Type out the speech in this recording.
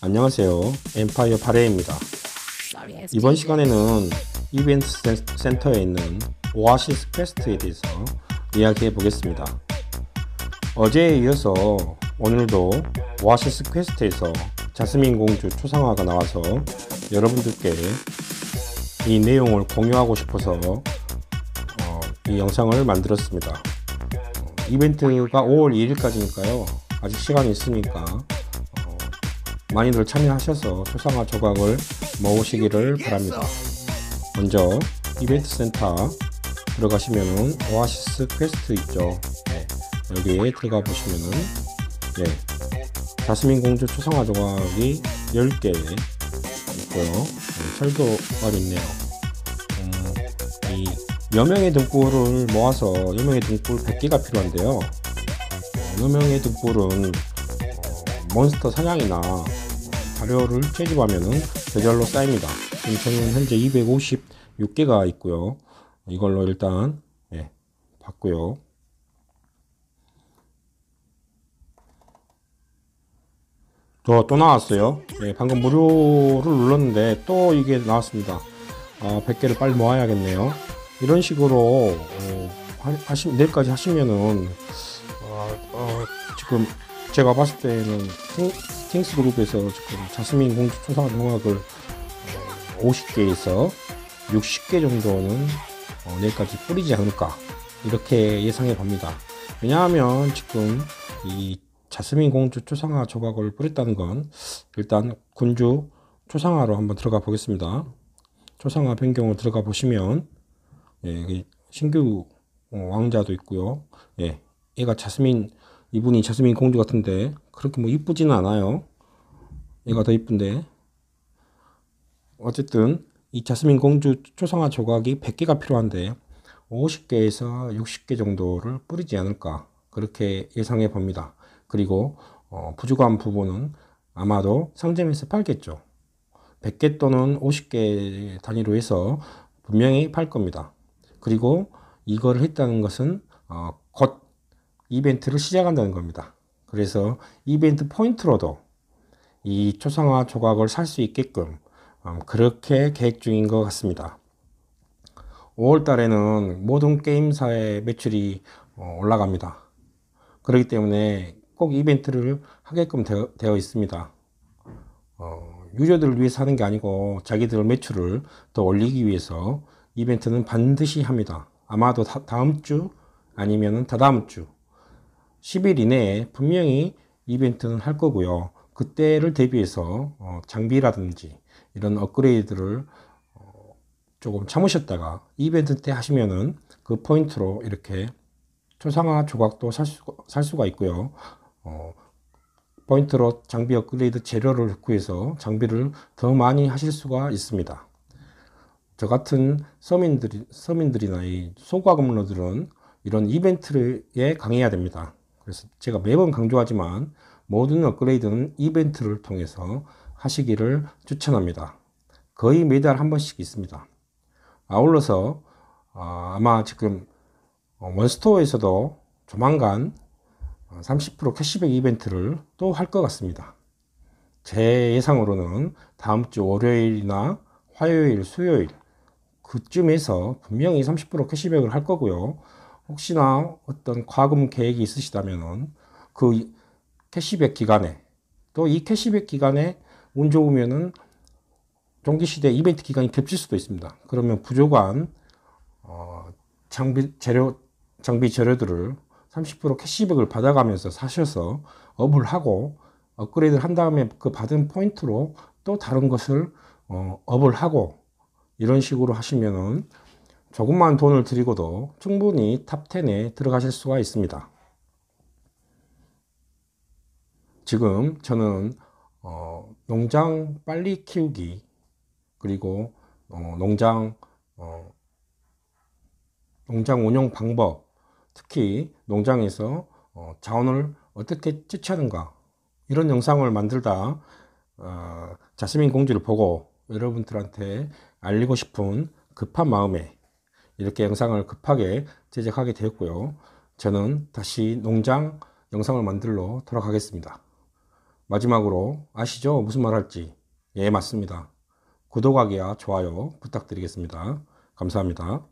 안녕하세요. 엠파이어 파레입니다. 이번 시간에는 이벤트 센- 센터에 있는 오아시스 quest에 대해서 이야기해 보겠습니다. 어제에 이어서 오늘도 오아시스 quest에서 자스민 공주 초상화가 나와서 여러분들께 이 내용을 공유하고 싶어서 어, 이 영상을 만들었습니다. 어, 이벤트가 5월 2일까지니까요. 아직 시간이 있으니까 어, 많이들 참여하셔서 초상화 조각을 모으시기를 바랍니다. 먼저 이벤트 센터 들어가시면은 오아시스 퀘스트 있죠. 네, 여기에 들어가 보시면은 네, 자스민 공주 초상화 조각이 10개 있고요. 네, 철도가 있네요. 음, 이 여명의 등불을 모아서 여명의 등불 100개가 필요한데요. 어, 여명의 등불은 어, 몬스터 사냥이나 자료를 채집하면은 저절로 쌓입니다. 지금 저는 현재 256개가 있고요. 이걸로 일단 예, 봤고요. 또, 또 나왔어요. 예, 방금 무료를 눌렀는데 또 이게 나왔습니다. 아, 100개를 빨리 모아야겠네요. 이런 식으로 어, 하- 하시, 내일까지 하시면은 어, 어, 지금 제가 봤을 때는 킹, 킹스 그룹에서 지금 자스민 공주 초상화 어, 50개에서 60개 정도는 어, 내일까지 뿌리지 않을까 이렇게 예상해 봅니다. 왜냐하면 지금 이 자스민 공주 초상화 조각을 뿌렸다는 건 일단 군주 초상화로 한번 들어가 보겠습니다. 초상화 변경을 들어가 보시면 예, 여기 신규 어, 왕자도 있고요. 예, 얘가 자스민 이분이 자스민 공주 같은데 그렇게 뭐 이쁘지는 않아요. 얘가 더 이쁜데 어쨌든 이 자스민 공주 초상화 조각이 100개가 필요한데 50개에서 60개 정도를 뿌리지 않을까 그렇게 예상해 봅니다. 그리고 어, 부족한 부분은 아마도 상점에서 팔겠죠. 100개 또는 50개 단위로 해서 분명히 팔 겁니다. 그리고 이걸 했다는 것은 어, 곧 이벤트를 시작한다는 겁니다. 그래서 이벤트 포인트로도 이 초상화 조각을 살 수 있게끔 음, 그렇게 계획 중인 것 같습니다. 5월 달에는 모든 게임사의 매출이 어, 올라갑니다. 그렇기 때문에 꼭 이벤트를 하게끔 되어, 있습니다. 어, 유저들을 위해서 하는 게 아니고 자기들 매출을 더 올리기 위해서 이벤트는 반드시 합니다. 아마도 다, 다음 주 아니면 다다음 주 10일 이내에 분명히 이벤트는 할 거고요. 그때를 대비해서 어, 장비라든지 이런 업그레이드를 어, 조금 참으셨다가 이벤트 때 하시면은 그 포인트로 이렇게 초상화 조각도 살, 수, 살 수가 있고요. 어, 포인트로 장비 업그레이드 재료를 구해서 장비를 더 많이 하실 수가 있습니다. 저 같은 서민들이, 서민들이나 이 소과금러들은 이런 이벤트에 강해야 됩니다. 그래서 제가 매번 강조하지만 모든 업그레이드는 이벤트를 통해서 하시기를 추천합니다. 거의 매달 한 번씩 있습니다. 아울러서 아, 아마 지금 어, 원스토어에서도 조만간 30% 캐시백 이벤트를 또 할 것 같습니다. 제 예상으로는 다음 주 월요일이나 화요일, 수요일 그쯤에서 분명히 30% 캐시백을 할 거고요. 혹시나 어떤 과금 계획이 있으시다면은 그 캐시백 기간에 또 이 캐시백 기간에 운 좋으면은 증기시대 이벤트 기간이 겹칠 수도 있습니다. 그러면 부족한 어, 장비 재료 장비 재료들을 30% 캐시백을 받아가면서 사셔서 up을 하고 업그레이드를 한 다음에 그 받은 포인트로 또 다른 것을 어, up을 하고 이런 식으로 하시면은 조금만 돈을 들이고도 충분히 top 10에 들어가실 수가 있습니다. 지금 저는 어, 농장 빨리 키우기 그리고 어, 농장 어, 농장 운영 방법 특히 농장에서 어, 자원을 어떻게 채취하는가 이런 영상을 만들다 어, 자스민 공주를 보고 여러분들한테 알리고 싶은 급한 마음에 이렇게 영상을 급하게 제작하게 되었고요. 저는 다시 농장 영상을 만들러 돌아가겠습니다. 마지막으로 아시죠? 무슨 말 할지? 예, 맞습니다. 구독하기와 좋아요 부탁드리겠습니다. 감사합니다.